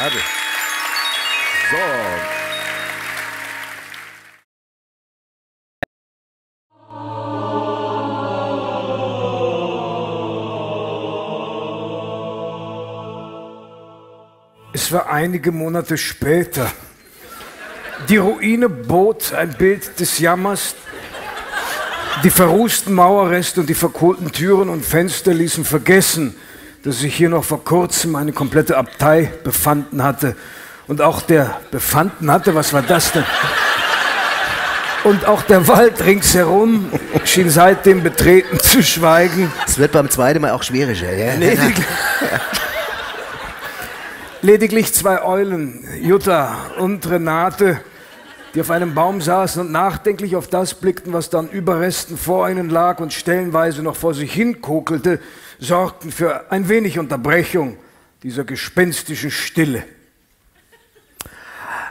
Ade. So. Es war einige Monate später. Die Ruine bot ein Bild des Jammers. Die verrußten Mauerreste und die verkohlten Türen und Fenster ließen vergessen, dass sich hier noch vor kurzem eine komplette Abtei befanden hatte. Und auch der befanden hatte, was war das denn? Und auch der Wald ringsherum schien seitdem betreten zu schweigen. Es wird beim zweiten Mal auch schwieriger, ja? Lediglich, lediglich zwei Eulen, Jutta und Renate, die auf einem Baum saßen und nachdenklich auf das blickten, was dann Überresten vor ihnen lag und stellenweise noch vor sich hin kokelte, sorgten für ein wenig Unterbrechung dieser gespenstischen Stille.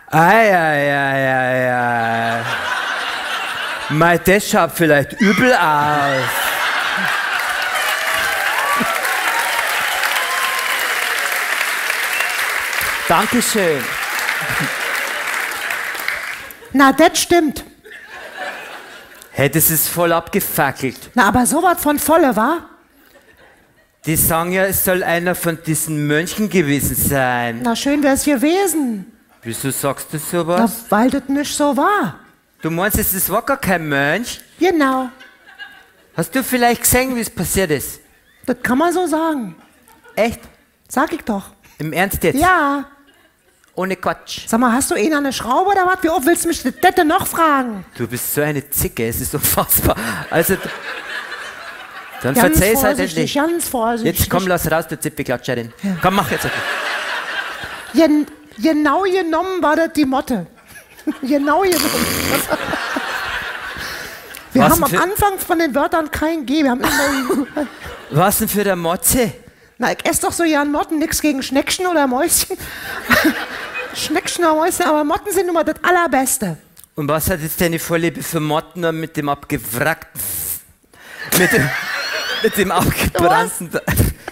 Ei, ei, ei, ei, ei. Mei, das schaut vielleicht übel aus. Dankeschön. Na, das stimmt. Das ist voll abgefackelt. Na, aber sowas von volle, war? Die sagen ja, es soll einer von diesen Mönchen gewesen sein. Na, schön wär's gewesen. Wieso sagst du Na, sowas? weil das nicht so war. Du meinst, es war gar kein Mönch? Genau. Hast du vielleicht gesehen, wie es passiert ist? Das kann man so sagen. Echt? Sag ich doch. Im Ernst jetzt? Ja. Ohne Quatsch. Sag mal, hast du eh noch eine Schraube oder was? Wie oft willst du mich das denn noch fragen? Du bist so eine Zicke, es ist unfassbar. Also, dann Ganz verzeih's halt vorsichtig, endlich. ganz vorsichtig. Jetzt komm, lass raus, du Zipfelklatscherin. Komm, mach jetzt. Gen genau genommen war das die Motte. genau genommen. Wir Was haben am Anfang von den Wörtern kein G. Wir haben immer. Was denn für der Motze? Na, ich esse doch so gern Motten, nix gegen Schneckchen oder Mäuschen. Schneckchen oder Mäuschen, aber Motten sind immer das Allerbeste. Und was hat jetzt deine Vorliebe für Motten mit dem abgewrackten... Mit dem, mit dem abgebrannten...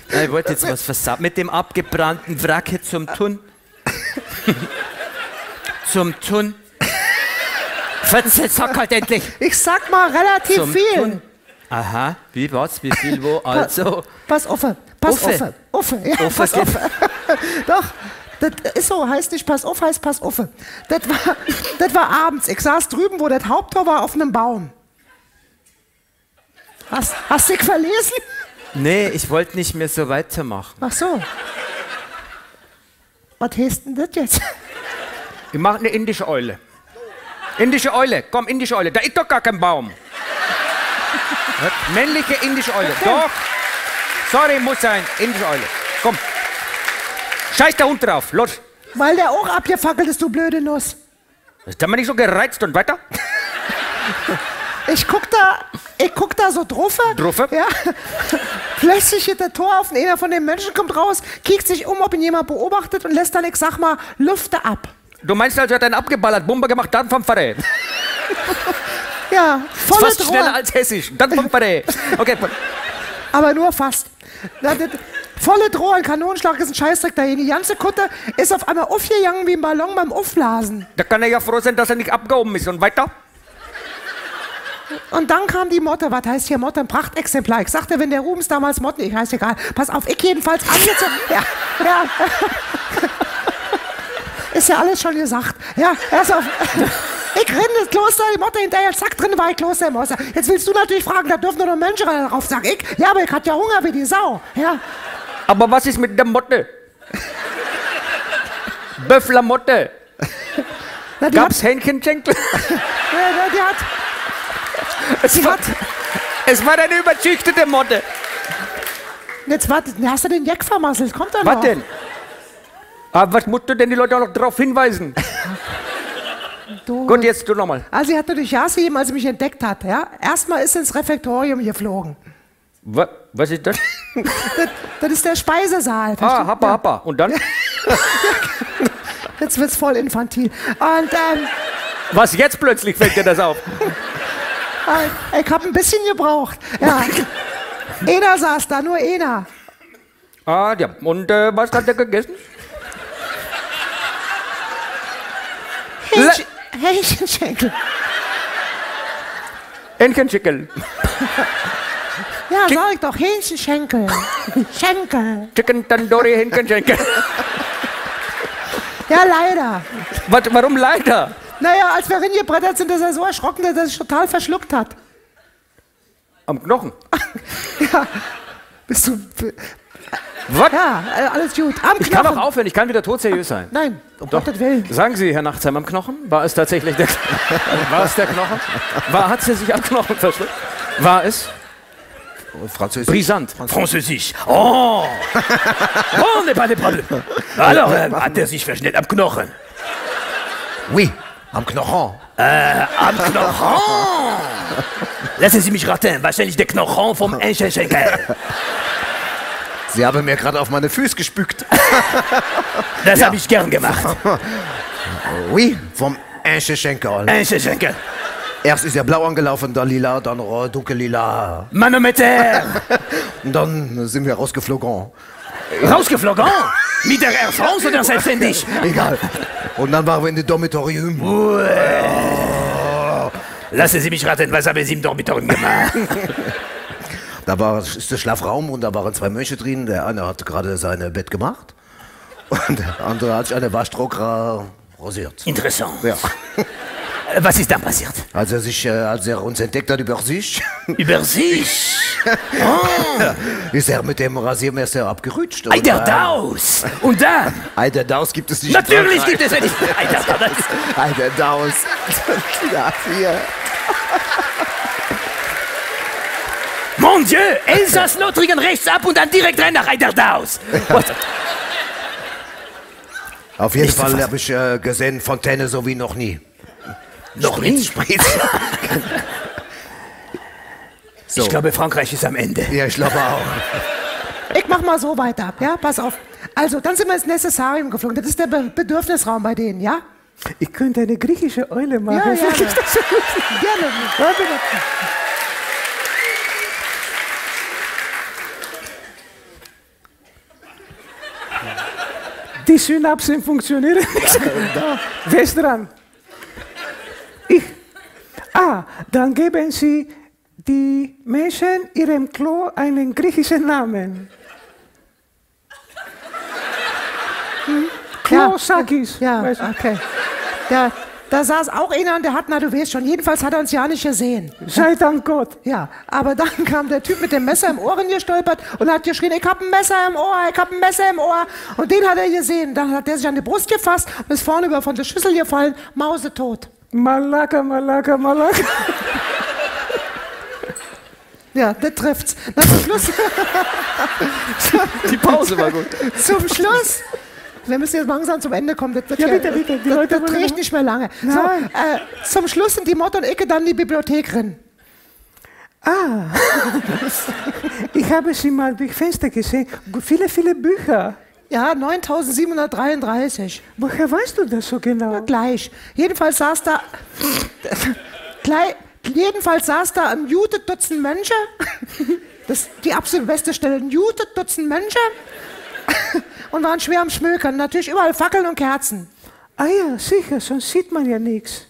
Nein, ich wollte jetzt was versauen. Mit dem abgebrannten Wracke zum Tun. zum Tun. Verzähl, sag halt endlich. Ich sag mal relativ Zum viel. Tun. Aha, wie was, wie viel, wo, also... Pass auf, pass auf, Uffe, ja, Uffe pass auf. Doch, das ist so, heißt nicht pass auf, heißt pass auf. Das war, das war abends. Ich saß drüben, wo das Haupttor war, auf einem Baum. Hast, hast du dich verlesen? Nee, ich wollte nicht mehr so weitermachen. Ach so. Was heißt denn das jetzt? Ich mache eine indische Eule. Indische Eule, komm, indische Eule. Da ist doch gar kein Baum. Männliche indische Eule. Doch. Sorry, muss sein. Indische Eule. Komm. Scheiß der Hund drauf. Los. Weil der auch abgefackelt ist, du blöde Nuss. Ist man nicht so gereizt und weiter? Ich guck da, ich guck da so druffe. Druffe? Ja. Plötzlich geht der Tor auf und einer von den Menschen kommt raus, kiekt sich um, ob ihn jemand beobachtet und lässt dann, ich sag mal, Lüfte ab. Du meinst also, er hat einen abgeballert, Bombe gemacht, dann vom Verrät. Ja, volle Fast schneller Drohung. als Hessisch, dann vom Verrät. Okay, Aber nur fast. Volle Droh, ein Kanonenschlag ist ein Scheißdreck dahin. Die ganze Kutte ist auf einmal aufgegangen wie ein Ballon beim Aufblasen. da kann er ja froh sein, dass er nicht abgehoben ist. Und weiter? Und dann kam die Motte. Was heißt hier Motte? Ein Prachtexemplar. Ich sagte, wenn der Rubens damals Motten, ich heiße egal. Pass auf, ich jedenfalls angezogen. Ja, ja. Ist ja alles schon gesagt. Ja, pass auf. Ich renne ins Kloster, die Motte hinterher, zack, drin war ich Kloster im Haus. Jetzt willst du natürlich fragen, da dürfen nur noch Menschen drauf, sag ich. Ja, aber ich hatte ja Hunger wie die Sau. Ja, Aber was ist mit der Motte? Böfflermotte. Die, hat, Gab's Hähnchenschenkel? ja, Es war, es war eine überzüchtete Motte. Jetzt warte, hast du den Jack vermasselt? Kommt er noch? Was denn? Aber was musst du denn die Leute auch noch darauf hinweisen? Du, Gut, jetzt du nochmal. Also sie hat natürlich Ja gegeben, als sie mich entdeckt hat. Ja? Erstmal ist sie ins Refektorium geflogen. Was, was ist das? Das, das ist der Speisesaal. Ah, happa, happa. Und dann? Jetzt wird's voll infantil. Und ähm, Was jetzt plötzlich fällt dir das auf? Ah, ich hab ein bisschen gebraucht. Ja. Einer saß da, nur einer. Ah, ja. Und äh, was hat der gegessen? Hähnchenschenkel. Hähnchenschenkel. Ja, Chick sag ich doch, Hähnchenschenkel. Schenkel. Chicken Tandoori Hähnchenschenkel. Ja, leider. Was, warum leider? Naja, als wir reingebrettert sind, ist er so erschrocken, dass er sich total verschluckt hat. Am Knochen. Ja. Bist du. Was? Ja, äh, alles gut. Am Ich kann Knochen. auch aufhören, ich kann wieder todseriös sein. Nein, um Doch. Gottes Willen. Sagen Sie, Herr Nachtsheim, am Knochen? War es tatsächlich der War es der Knochen? War, hat sie sich am Knochen verschluckt? War es? Französisch. Brisant. Französisch. Oh! Oh, ne pas de problème. Alors, äh, hat er sich verschnellt am Knochen? Oui, am Knochen. Am Knochen! Lassen Sie mich raten, wahrscheinlich der Knochen vom Hähnchenschenkel. Sie haben mir gerade auf meine Füße gespückt. Das habe ich gern gemacht. Oui, vom Hähnchenschenkel. Hähnchenschenkel. Erst ist er blau angelaufen, dann lila, dann äh, dunkellila. Manometer. Und dann sind wir rausgeflogen. Rausgeflogen. Mit der Air France oder selbstständig? Egal. Und dann waren wir in dem Dormitorium. Lassen Sie mich raten, was haben Sie im Dormitorium gemacht? Da war ist der Schlafraum und da waren zwei Mönche drin. Der eine hat gerade sein Bett gemacht und der andere hat sich eine Waschtrock ra rasiert. Interessant. Ja. Was ist dann passiert? Als er sich, äh, als er uns entdeckt hat über sich, Über sich. ist er mit dem Rasiermesser abgerutscht. Eider äh, Daus. Und dann? Eider Daus gibt es nicht. Natürlich gibt es nicht. Eider Daus. Eider Daus. ja, hier. Mon Dieu, Elsass-Lothringen rechts ab und dann direkt rein nach Eider Daus. What? Auf jeden Fall habe ich äh, gesehen Fontäne so wie noch nie. Noch nicht. Spritz. so. Ich glaube, Frankreich ist am Ende. ja, ich glaube auch. Ich mach mal so weiter, ja? Pass auf. Also, dann sind wir ins Necessarium geflogen. Das ist der Be Bedürfnisraum bei denen, ja? Ich könnte eine griechische Eule machen. Ja, gerne. so gut? Gerne. Mal. Die Synapsen funktionieren nicht. Wer ist dran? Ich. Ah, dann geben Sie die Menschen ihrem Klo einen griechischen Namen. Hm? Klosakis. Ja, weißt du? okay. Da, da saß auch einer und der hat, na du weißt schon, jedenfalls hat er uns ja nicht gesehen. Sei Dank Gott. Ja, aber dann kam der Typ mit dem Messer im Ohren gestolpert und hat geschrien, ich hab ein Messer im Ohr, ich hab ein Messer im Ohr. Und den hat er gesehen. Dann hat er sich an die Brust gefasst und ist vorne über von der Schüssel gefallen, mausetot. Malaka, Malaka, Malaka. Ja, das trifft's. Na, zum Schluss, Die Pause war gut. zum Schluss. Wir müssen jetzt langsam zum Ende kommen. Das, wird Ja, hier- bitte, bitte, die Das, Leute das trägt nicht mehr lange. So, Nein. äh, zum Schluss sind die Motto und Icke dann die Bibliothekerin. Ah, ich habe sie mal durch Fenster gesehen. Viele, viele Bücher. Ja, 9733. Woher weißt du das so genau? Gleich. Jedenfalls saß da. Gleich, jedenfalls saß da ein jutet Dutzend Menschen. Das ist die absolut beste Stelle. Ein jutet Dutzend Menschen. Und waren schwer am Schmökern. Natürlich überall Fackeln und Kerzen. Ah ja, sicher, sonst sieht man ja nichts.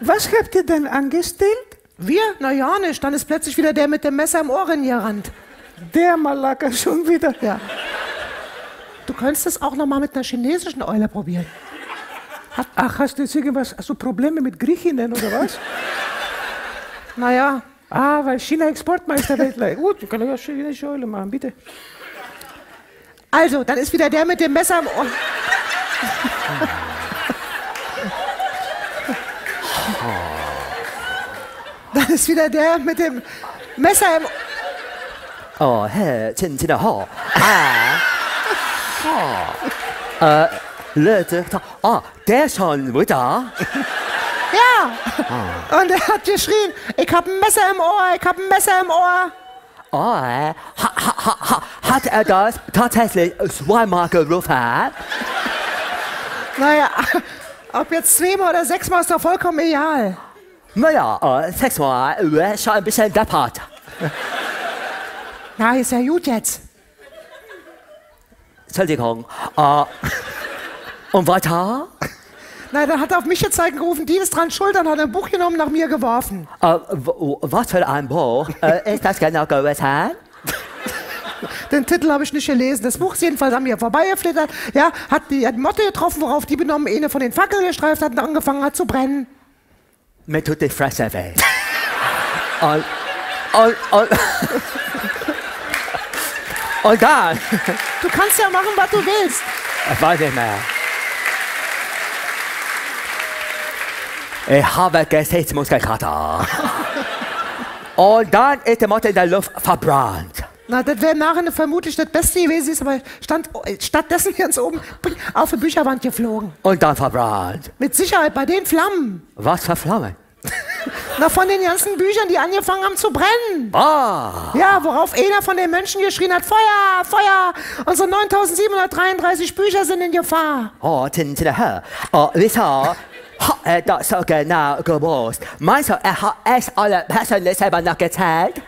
Was habt ihr denn angestellt? Wir? Na ja, nicht. Dann ist plötzlich wieder der mit dem Messer im Ohr gerannt. Der Malaka schon wieder. Ja. Du könntest es auch noch mal mit einer chinesischen Eule probieren. Ach, hast du jetzt irgendwas, hast du Probleme mit Griechinnen oder was? Naja, ah, weil China Exportmeister weltweit. Gut, ich kann ja chinesische Eule machen, bitte. also, dann ist wieder der mit dem Messer im Ohr. Dann ist wieder der mit dem Messer im Ohr. 哦，嘿，真真的好啊， Ha. Äh, Leute, ah, der ist schon wieder. Ja. Ah. Und er hat geschrien, ich hab ein Messer im Ohr, ich hab ein Messer im Ohr. Oh, ha, ha, ha, hat er das tatsächlich zweimal gerufen? Naja, ob jetzt zweimal oder sechsmal ist doch vollkommen egal. Naja, äh, sechsmal äh, wäre schon ein bisschen deppert. Na, ist ja gut jetzt. Entschuldigung, äh, und weiter? Na, dann hat er auf mich gezeigt und gerufen, die ist dran schuld, dann hat er ein Buch genommen, nach mir geworfen. Äh, was für ein Buch äh, ist das genau gewesen? Den Titel habe ich nicht gelesen. Das Buch ist jedenfalls an mir vorbeigeflittert. Ja, hat die, hat die Motte getroffen, worauf die benommen eine von den Fackeln gestreift hat und angefangen hat zu brennen. Mir tut die Fresse weh. und, und, und, und dann, Du kannst ja machen, was du willst. nicht mehr. Ich habe Gesichtsmuskelkater. Und dann ist die Motte in der Luft verbrannt. Na, das wäre nachher vermutlich das Beste gewesen, ist aber stand, stattdessen ganz oben auf die Bücherwand geflogen. Und dann verbrannt. Mit Sicherheit bei den Flammen. Was für Flammen? Na, von den ganzen Büchern, die angefangen haben zu brennen. Ah, Ja, worauf einer von den Menschen geschrien hat, Feuer, Feuer. Unsere 9733 Bücher sind in Gefahr. oh, tin tin her. Oh, wieso hat er das so genau gewusst? Meinst du, er hat es alle persönlich selber noch gezählt?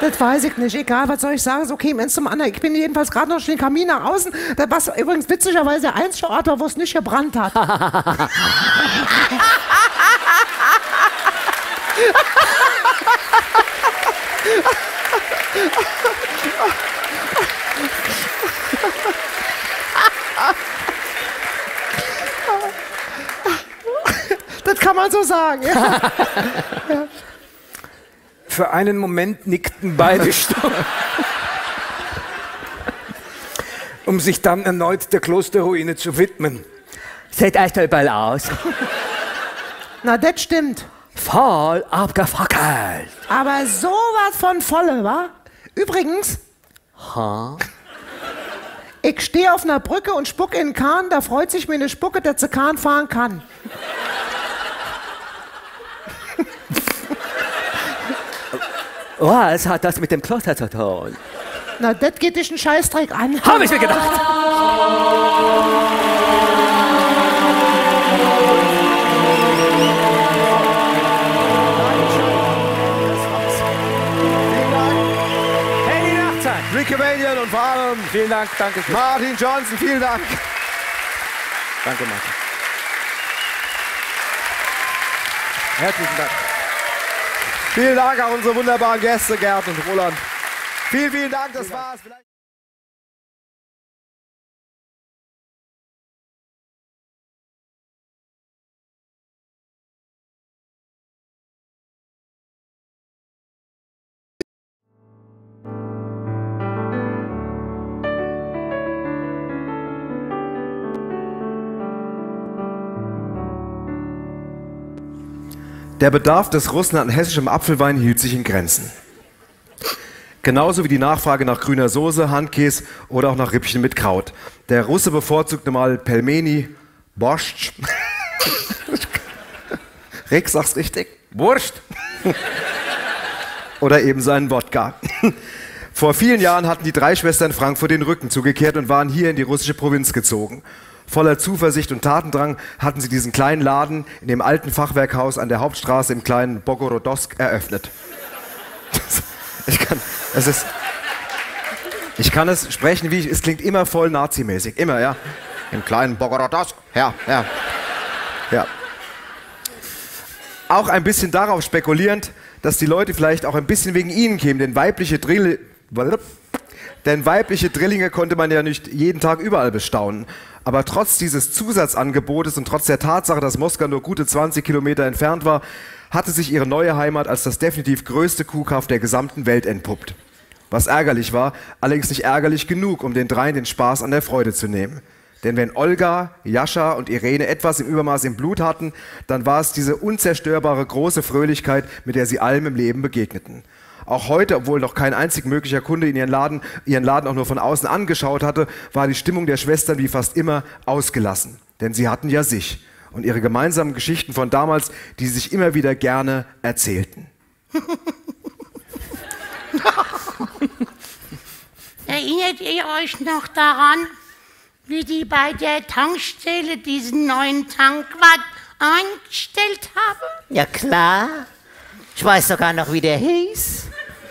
Das weiß ich nicht. Egal, was soll ich sagen? So käme eins zum anderen. Ich bin jedenfalls gerade noch den Kamin nach außen. Das was übrigens witzigerweise der einzige Ort war, wo es nicht gebrannt hat. Das kann man so sagen. Ja. Für einen Moment nickten beide stumm. um sich dann erneut der Klosterruine zu widmen. Sieht echt überall aus. Na, das stimmt. Voll abgefackelt. Aber sowas von volle, wa? Übrigens. Ich stehe auf einer Brücke und spucke in den Kahn, da freut sich mir eine Spucke, dass sie Kahn fahren kann. Was hat das mit dem Kloster zu tun? Na, das geht dich einen Scheißdreck an. Habe ich mir gedacht. Die Nachtzeit! Rick Emilian und vor allem Vielen Dank, danke schön. Martin Johnson, vielen Dank. Danke, Martin. Herzlichen Dank. Vielen Dank an unsere wunderbaren Gäste, Gerd und Roland. Vielen, vielen Dank, das war's. Vielleicht Der Bedarf des Russen an hessischem Apfelwein hielt sich in Grenzen. Genauso wie die Nachfrage nach grüner Soße, Handkäse oder auch nach Rippchen mit Kraut. Der Russe bevorzugte mal Pelmeni, Borscht. Rick, sag's richtig. Wurst. oder eben seinen Wodka. Vor vielen Jahren hatten die drei Schwestern Frankfurt den Rücken zugekehrt und waren hier in die russische Provinz gezogen. Voller Zuversicht und Tatendrang hatten sie diesen kleinen Laden in dem alten Fachwerkhaus an der Hauptstraße im kleinen Bogorodosk eröffnet. Ich kann, es ist, ich kann es sprechen, wie ich, es klingt immer voll nazimäßig, immer, ja. Im kleinen Bogorodosk, ja, ja, ja. Auch ein bisschen darauf spekulierend, dass die Leute vielleicht auch ein bisschen wegen ihnen kämen, denn weibliche Drill, denn weibliche Drillinge konnte man ja nicht jeden Tag überall bestaunen. Aber trotz dieses Zusatzangebotes und trotz der Tatsache, dass Moskau nur gute 20 Kilometer entfernt war, hatte sich ihre neue Heimat als das definitiv größte Kuhkauf der gesamten Welt entpuppt. Was ärgerlich war, allerdings nicht ärgerlich genug, um den dreien den Spaß an der Freude zu nehmen. Denn wenn Olga, Jascha und Irene etwas im Übermaß im Blut hatten, dann war es diese unzerstörbare große Fröhlichkeit, mit der sie allem im Leben begegneten. Auch heute, obwohl noch kein einzig möglicher Kunde in ihren Laden, ihren Laden auch nur von außen angeschaut hatte, war die Stimmung der Schwestern wie fast immer ausgelassen. Denn sie hatten ja sich und ihre gemeinsamen Geschichten von damals, die sie sich immer wieder gerne erzählten. Erinnert ihr euch noch daran, wie die bei der Tankstelle diesen neuen Tankwart eingestellt haben? Ja klar. Ich weiß sogar noch, wie der hieß.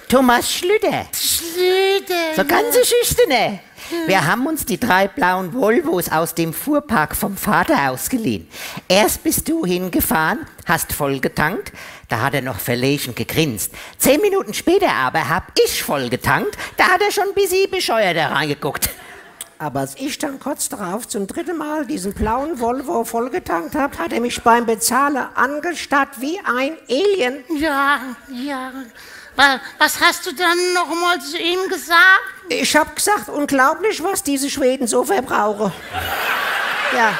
Thomas Schlüter. Schlüter. So ganz schüchterne. Wir haben uns die drei blauen Volvos aus dem Fuhrpark vom Vater ausgeliehen. Erst bist du hingefahren, hast voll getankt, da hat er noch verlegen gegrinst. Zehn Minuten später aber hab ich voll getankt, da hat er schon ein bisschen bescheuert reingeguckt. Aber als ich dann kurz darauf zum dritten Mal diesen blauen Volvo vollgetankt habe, hat er mich beim Bezahlen angestarrt wie ein Alien. Ja, ja. Wa- Was hast du dann noch mal zu ihm gesagt? Ich habe gesagt, unglaublich, was diese Schweden so verbrauchen. Ja.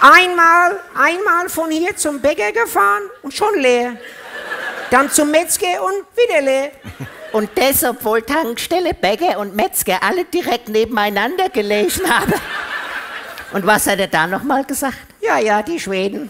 Einmal, einmal von hier zum Bäcker gefahren und schon leer. Dann zum Metzger und wieder leer. Und das, obwohl Tankstelle, Bäcker und Metzger alle direkt nebeneinander gelegen haben. Und was hat er da nochmal gesagt? Ja, ja, die Schweden.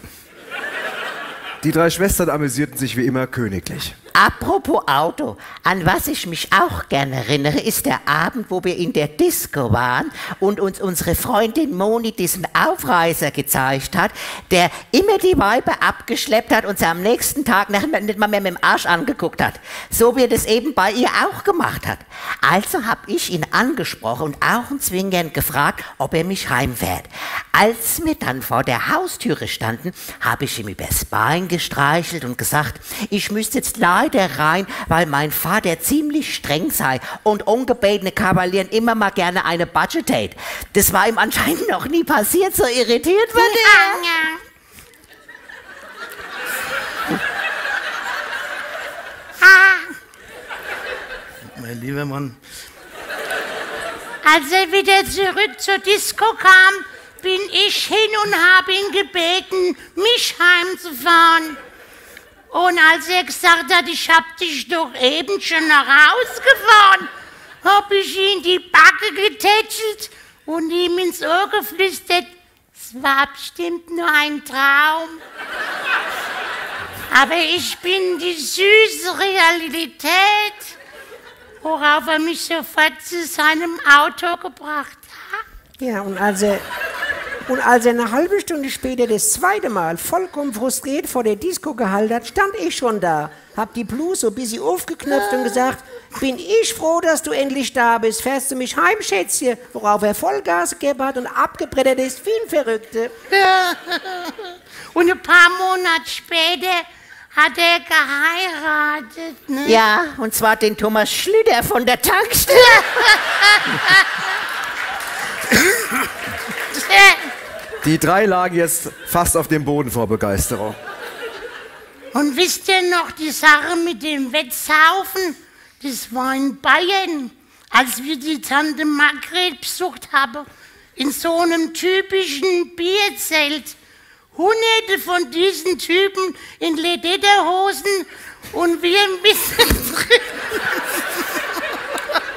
Die drei Schwestern amüsierten sich wie immer königlich. Apropos Auto, an was ich mich auch gerne erinnere, ist der Abend, wo wir in der Disco waren und uns unsere Freundin Moni diesen Aufreißer gezeigt hat, der immer die Weiber abgeschleppt hat und sie am nächsten Tag nicht mal mehr mit dem Arsch angeguckt hat. So wie er das eben bei ihr auch gemacht hat. Also habe ich ihn angesprochen und auch ein Zwingern gefragt, ob er mich heimfährt. Als wir dann vor der Haustüre standen, habe ich ihm übers Bein gestreichelt und gesagt, ich müsste jetzt leider rein, weil mein Vater ziemlich streng sei und ungebetene Kavalieren immer mal gerne eine Budget date. Das war ihm anscheinend noch nie passiert, so irritiert war der. Ja. Mein lieber Mann. als er wieder zurück zur Disco kam, bin ich hin und habe ihn gebeten, mich heimzufahren. Und als er gesagt hat, ich hab dich doch eben schon nach Hause gefahren, hab ich ihn die Backe getätschelt und ihm ins Ohr geflüstert, es war bestimmt nur ein Traum. Aber ich bin die süße Realität, worauf er mich sofort zu seinem Auto gebracht hat. Ja, und als er, und als er eine halbe Stunde später das zweite Mal vollkommen frustriert vor der Disco gehalten hat, stand ich schon da, hab die Bluse so ein bisschen aufgeknöpft und gesagt, bin ich froh, dass du endlich da bist, fährst du mich heim, Schätzchen? Worauf er Vollgas gegeben hat und abgebrettert ist wie ein Verrückter. Und ein paar Monate später hat er geheiratet. Ne? Ja, und zwar den Thomas Schlüter von der Tankstelle. Die drei lagen jetzt fast auf dem Boden vor Begeisterung. Und wisst ihr noch die Sache mit dem Wettsaufen? Das war in Bayern, als wir die Tante Margret besucht haben. In so einem typischen Bierzelt. Hunderte von diesen Typen in Lederhosen und wir ein bisschen drin.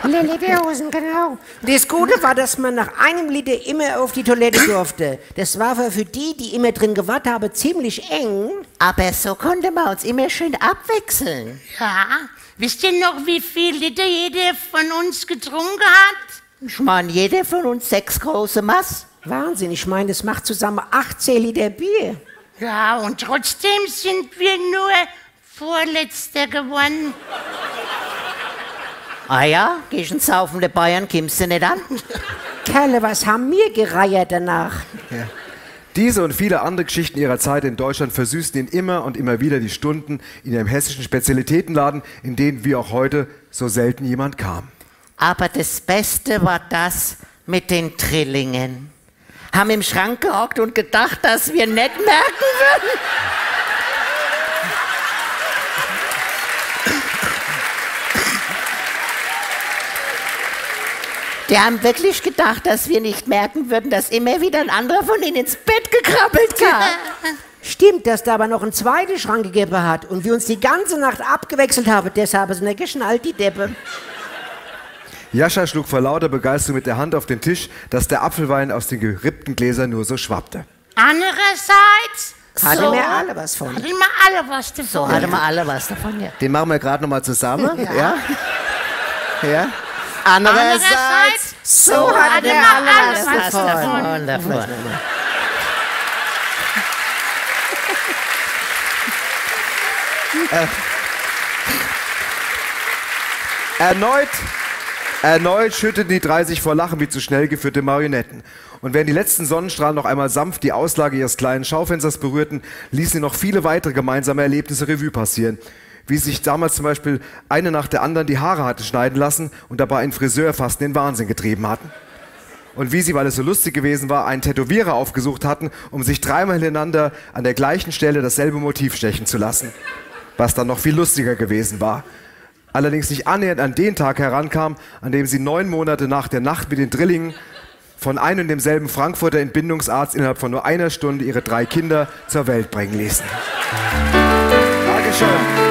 Lederhosen, genau. Das Gute war, dass man nach einem Liter immer auf die Toilette durfte. Das war für für die, die immer drin gewartet haben, ziemlich eng. Aber so konnte man uns immer schön abwechseln. Ja, wisst ihr noch, wie viel Liter jeder von uns getrunken hat? Ich meine, jeder von uns sechs große Mass. Wahnsinn, ich meine, das macht zusammen 18 Liter Bier. Ja, und trotzdem sind wir nur Vorletzter geworden. Ah ja, gehst ins Saufen der Bayern, kommst du nicht an? Kerle, was haben wir gereiert danach? Diese und viele andere Geschichten ihrer Zeit in Deutschland versüßten ihnen immer und immer wieder die Stunden in ihrem hessischen Spezialitätenladen, in denen wie auch heute so selten jemand kam. Aber das Beste war das mit den Trillingen. Haben im Schrank gehockt und gedacht, dass wir nicht merken würden. Die haben wirklich gedacht, dass wir nicht merken würden, dass immer wieder ein anderer von ihnen ins Bett gekrabbelt kam. Stimmt, dass da aber noch ein zweiter Schrank gegeben hat und wir uns die ganze Nacht abgewechselt haben. Deshalb ist nicht geschnallt, die Deppe. Jascha schlug vor lauter Begeisterung mit der Hand auf den Tisch, dass der Apfelwein aus den gerippten Gläsern nur so schwappte. Andererseits Hatten so, wir alle was von. hatten wir alle was davon. So hatten wir alle was davon, ja. Den machen wir gerade nochmal zusammen. ja. ja. Andererseits So hatten wir alle was davon. Wundervoll. Erneut Erneut schütteten die drei sich vor Lachen wie zu schnell geführte Marionetten. Und während die letzten Sonnenstrahlen noch einmal sanft die Auslage ihres kleinen Schaufensters berührten, ließen sie noch viele weitere gemeinsame Erlebnisse Revue passieren. Wie sich damals zum Beispiel eine nach der anderen die Haare hatte schneiden lassen und dabei einen Friseur fast in den Wahnsinn getrieben hatten. Und wie sie, weil es so lustig gewesen war, einen Tätowierer aufgesucht hatten, um sich dreimal hintereinander an der gleichen Stelle dasselbe Motiv stechen zu lassen. Was dann noch viel lustiger gewesen war allerdings nicht annähernd an den Tag herankam, an dem sie neun Monate nach der Nacht mit den Drillingen von einem und demselben Frankfurter Entbindungsarzt innerhalb von nur einer Stunde ihre drei Kinder zur Welt bringen ließen. Dankeschön.